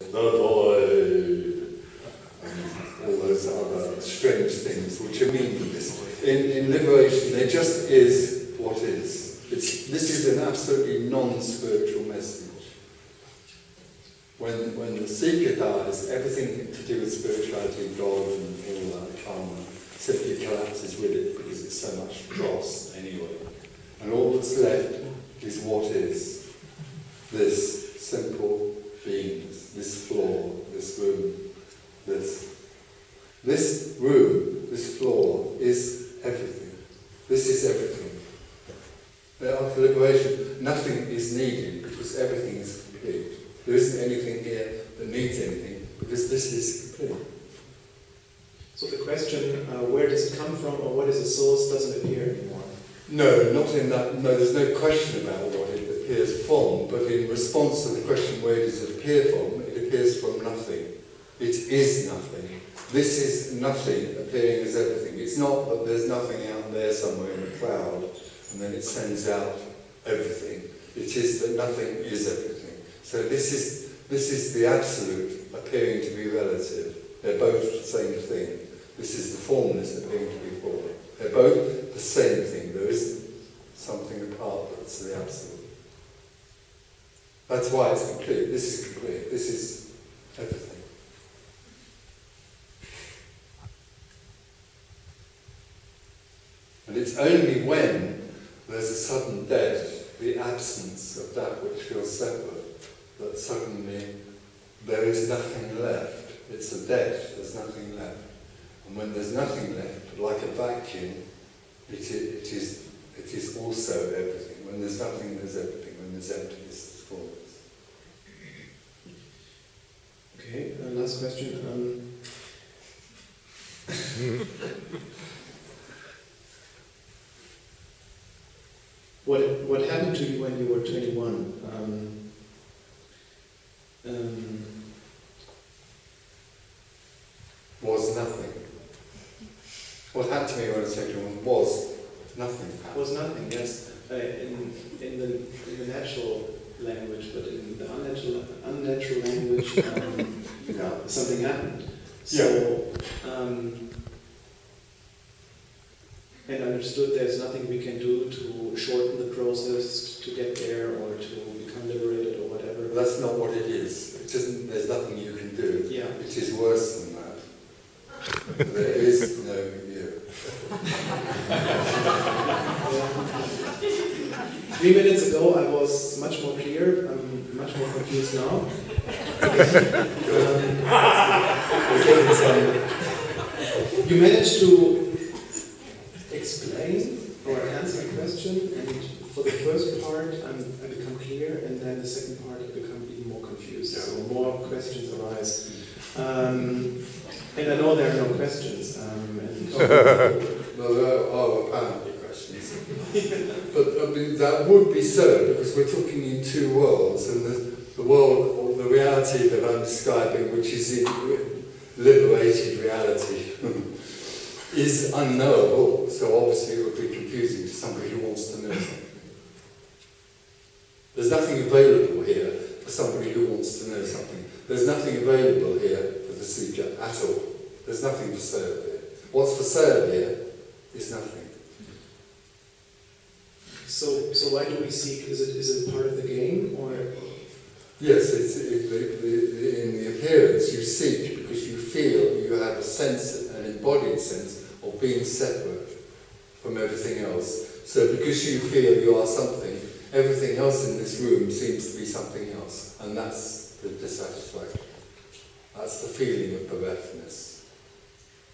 Therefore, uh, all those other strange things which are meaningless. In, in liberation, there just is what is. It's, this is an absolutely non-spiritual message. When, when the seeker dies, everything to do with spirituality, God and all that karma simply collapses with it because it's so much dross anyway. And all that's left is what is. This simple beings, this floor, this room, this. This room, this floor is everything. This is everything. After liberation, nothing is needed because everything is complete. There isn't anything here that needs anything because this is complete. So the question, uh, where does it come from or what is the source, doesn't appear anymore. No, not in that. No, there's no question about what it appears from, but in response to the question, where does it appear from, it appears from nothing. It is nothing. This is nothing appearing as everything. It's not that there's nothing out there somewhere in the cloud and then it sends out everything. It is that nothing is everything. So this is, this is the absolute appearing to be relative. They're both the same thing. This is the formless appearing to be form. They're both the same thing. There isn't something apart that's the absolute. That's why it's complete. This is complete. This is everything. And only when there's a sudden death, the absence of that which feels separate, that suddenly there is nothing left. It's a death, there's nothing left. And when there's nothing left, like a vacuum, it, it, is, it is also everything. When there's nothing, there's everything. When there's emptiness, there's fullness. Okay, uh, last question. Um, what what happened to you when you were 21? Um, um, was nothing. What happened to me when I was 21 was nothing. Was nothing, yes. Uh, in, in, the, in the natural language, but in the unnatural, unnatural language, um, yeah, something happened. So, um, and understood there's nothing we can do to shorten the process to get there or to become liberated or whatever. That's not what it is. It isn't, there's nothing you can do. Yeah. It is worse than that. there is no you. Three minutes ago I was much more clear, I'm much more confused now. um, you managed to explain or answer a question, and for the first part I'm, I become clear, and then the second part I become even more confused. Yeah. So more questions arise. Um, and I know there are no questions. Um, there are apparently questions. but I mean, that would be so because we're talking in two worlds, and the, the world, or the reality that I'm describing, which is in liberated reality, is unknowable. So obviously it would be confusing to somebody who wants to know something. There's nothing available here for somebody who wants to know something. There's nothing available here for the seeker at all. There's nothing for sale here. What's for sale here is nothing. So, so why do we seek? Is it is it part of the game or? Yes, it's, it, the, the, in the appearance you seek because you feel you have a sense, an embodied sense of being separate from everything else. So because you feel you are something, everything else in this room seems to be something else, and that's the dissatisfaction. That's the feeling of bereftness.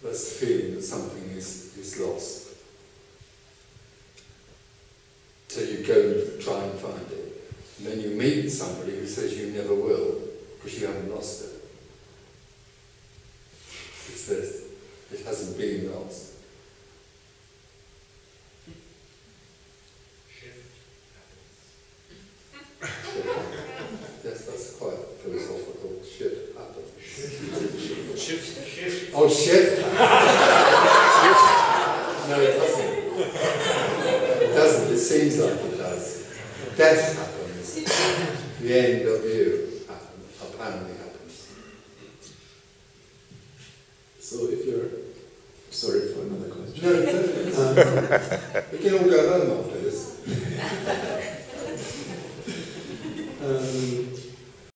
That's the feeling that something is, is lost. So you go and try and find it. And then you meet somebody who says you never will because you haven't lost it. Oh shit! no, it doesn't. It doesn't. It seems like it does. Death happens. The end of you apparently happens. So if you're... Sorry for another question. No, no, no. Um, we can all go home after this.